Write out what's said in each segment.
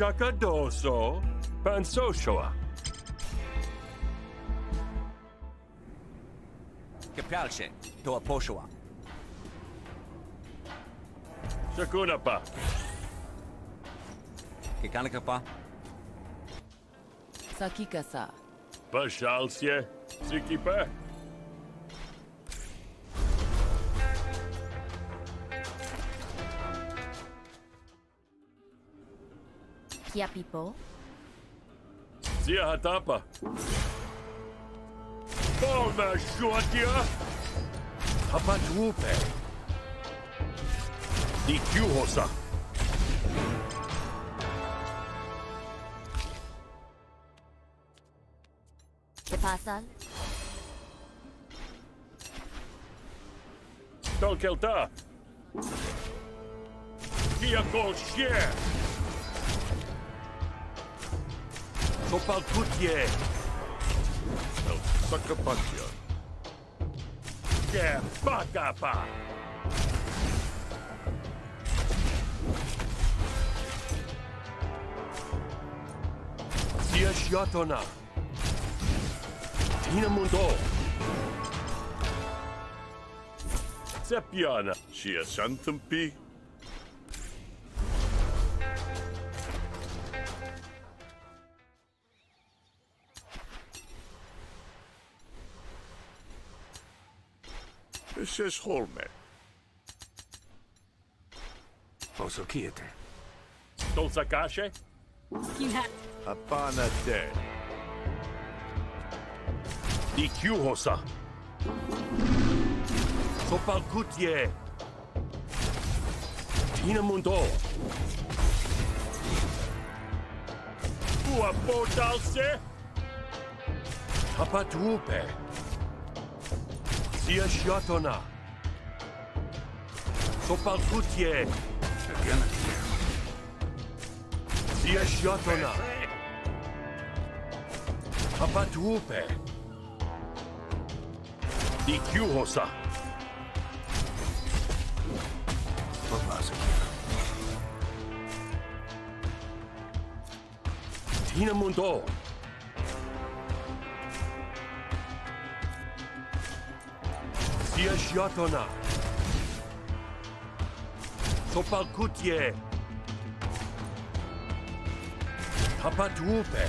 Shakadoso. Pansoshoa. Kepialche. Toa Poshoa. Shakunapa. Kekanikapa. Sakikasa. Pashalsye. Sikipa. Kiapipo. Zia Hatapa. Polna Shuatia. Hapatupe. Dikyuhosa. Kepasal. Tolkelta. Kia Golshie. Sopalkutie. Sakapatia. Yeah, Bakapa. Sia Shiatona. Tina Mundo. Sepiana. Shia Santampi. This Mrs. Holmer. Posokijete. To zakaše? Kina. Apana te. Ikyuhosa. Sopalkutje. Tina mundo. Uapodalse. Tapatupe. Tapatupe. Ua Podalse. Hapatupe. Sia Shiatona. Sopalkutie. Again. Sia Shiatona. Hapatupe. Dikyuhosa. Papasa. Tina Mundo. Sia Shiatona. Sopalkutie. Hapatupe.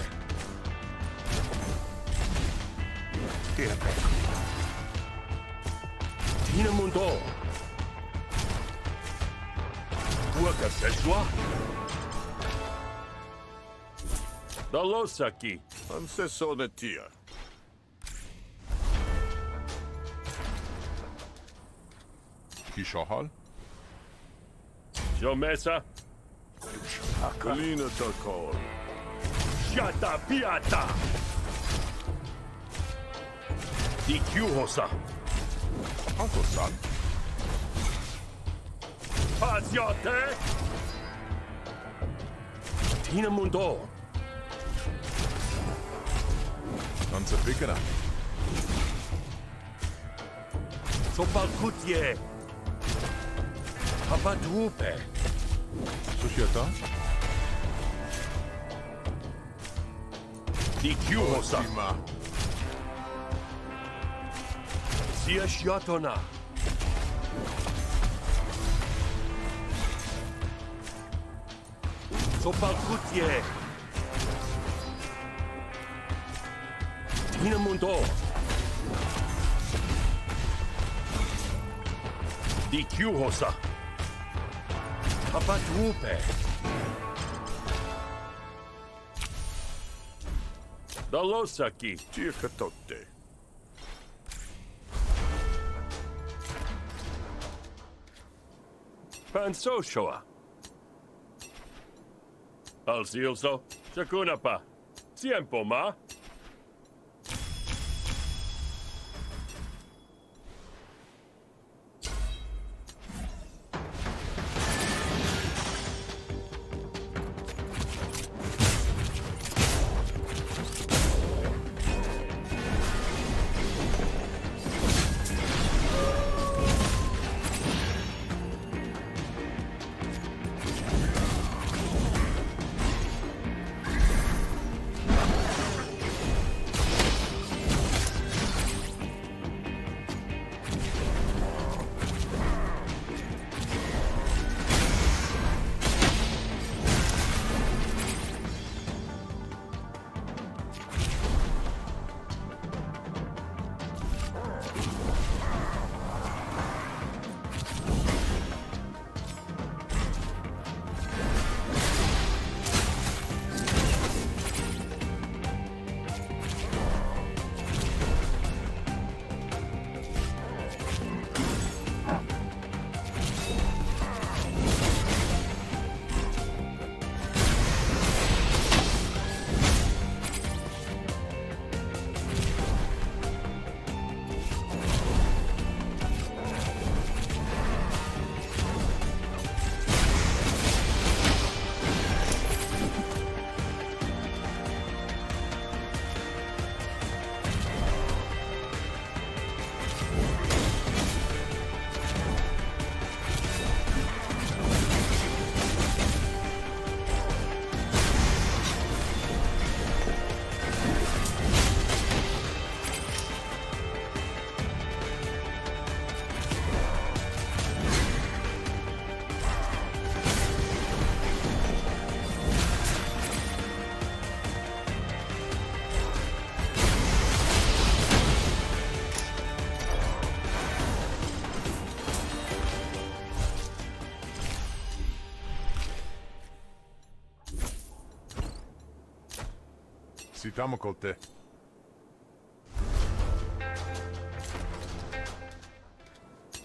Kiete. Tina Mundo. Puaka Seshwa. Dalosaki. Kiszochol? Siomesa? Gliny to kol. Siata piata! Ikiuhosa! Oto-san? Pazjote! Tina mundo! Non si piccola. Sopalcutie! Apa dupe? Società? Di chiusa! Ottima! Sia sciatona! Sopalcutie! Vine mundo! Di chiusa! Dikyuhosa. Hapatupe. Dalosaki. Chiakatote. Pansoshoa. Alzilso. Shakunapa. Tiempo, ma. si tamo kol te.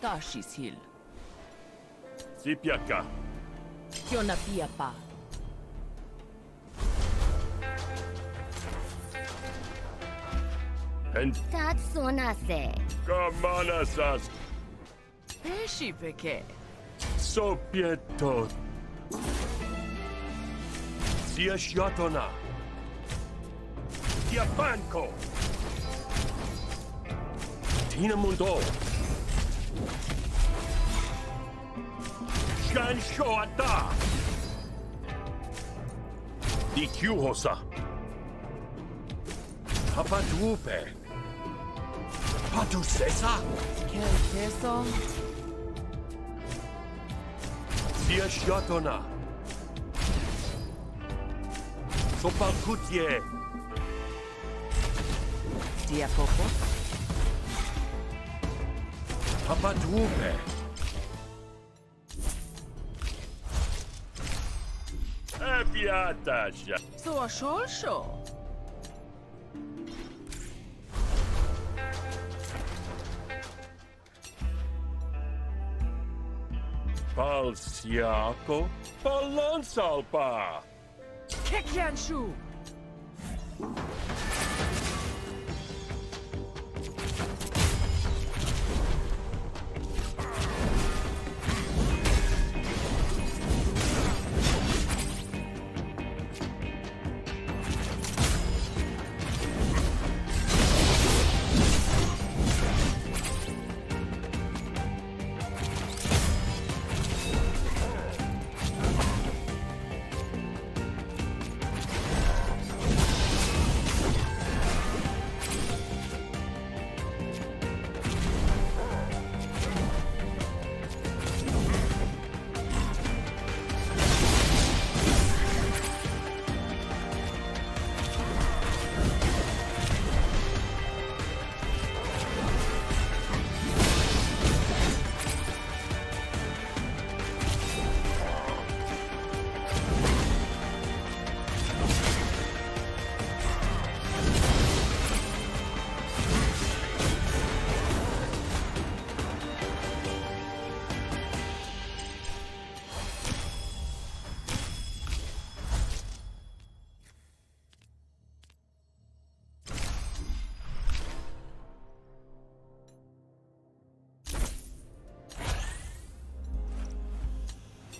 Tashis hil. Si pjaka. Kjo në pia pa. En... Tatsunase. Kamanasas. Peshi peke. Sopjetot. Si është jatona. Japanko. Tina Mundo. Shan Shoata. Dikyuhosa. Papa Dupe. Patu Sesa. Kelkeso. Sia Shatona. Sopa Kutie. Di a poco. Papadrupe. Epiataja. Eh, so sholsho. Palsiaco, Palonsalpa. Kekianshu.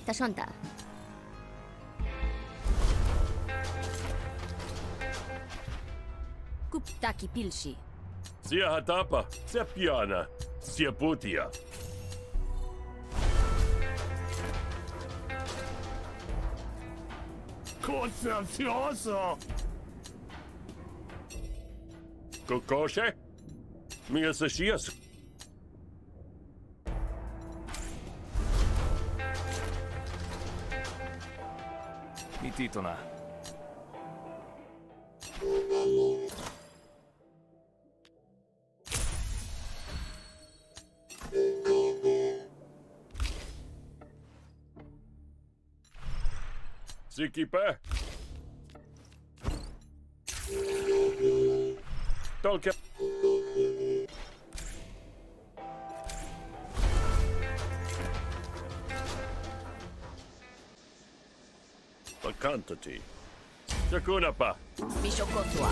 Kekyanshu. Tashonta. Kuptaki Pilshi. Sia hatapa. Sepiana. Sia putia. Concenzioso! Kokoshe. Mia I titona. Sikipe! Tolkien... identity. Sakunapa. Mishokotwa.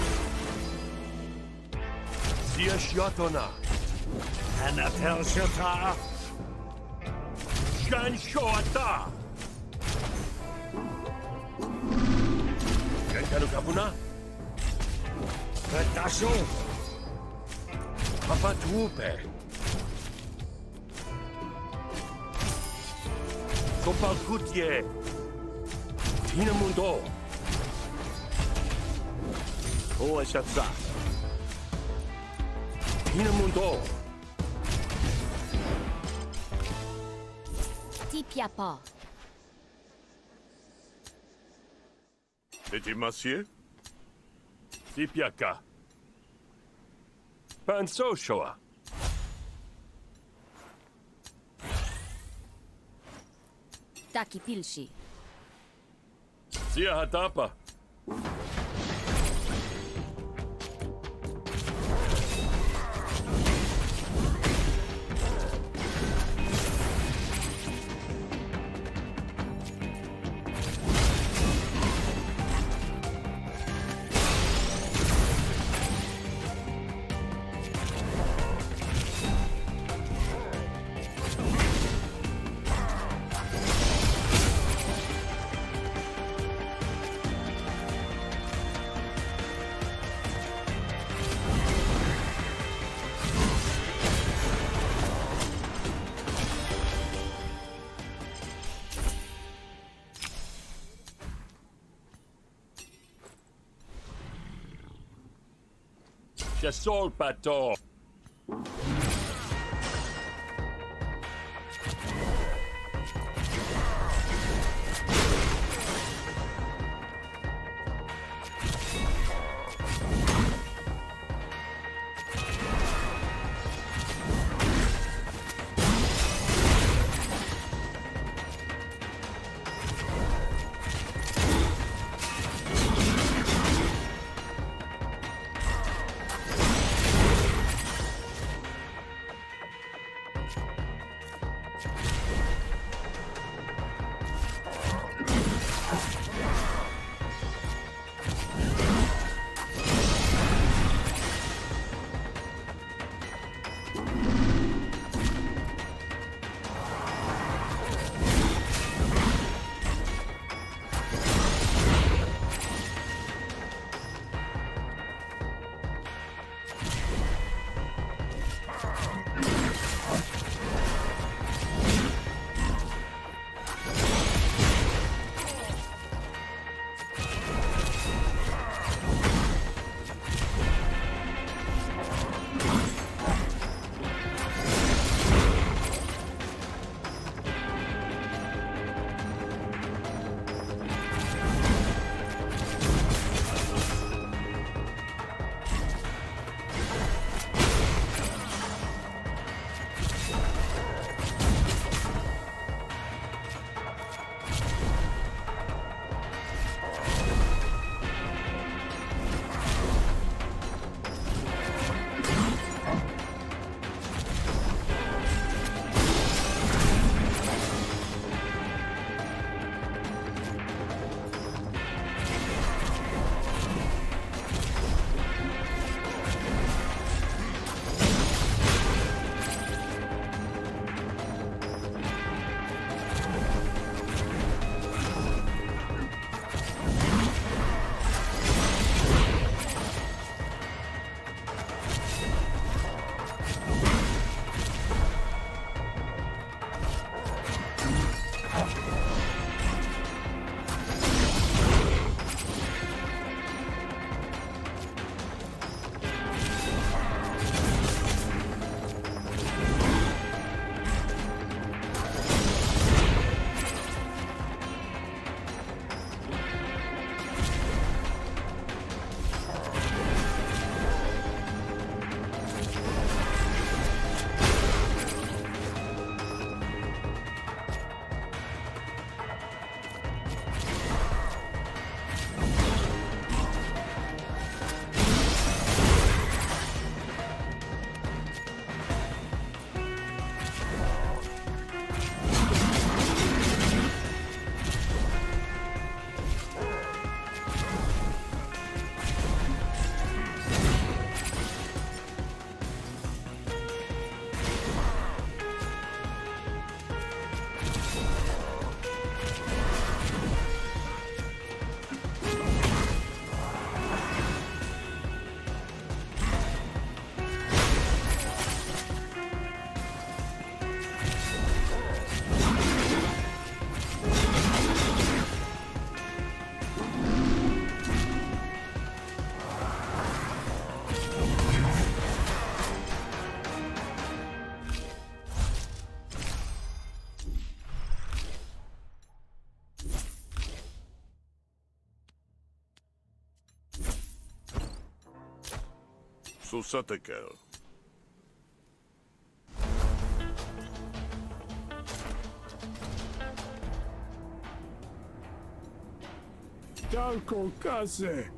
Siashyatona. Anatelshata. Shanshoata. Kankanukapuna. Katasho. Papatrupe. Kopalkutye. Kopalkutye. 君の門徒大足立つだ君の門徒 Tipiapo. Petit Monsieur? Tipiaka. Pan Soshua. Taki Pilsi. Sia hatapa. assault battle. Susatakel. Dalko Kase.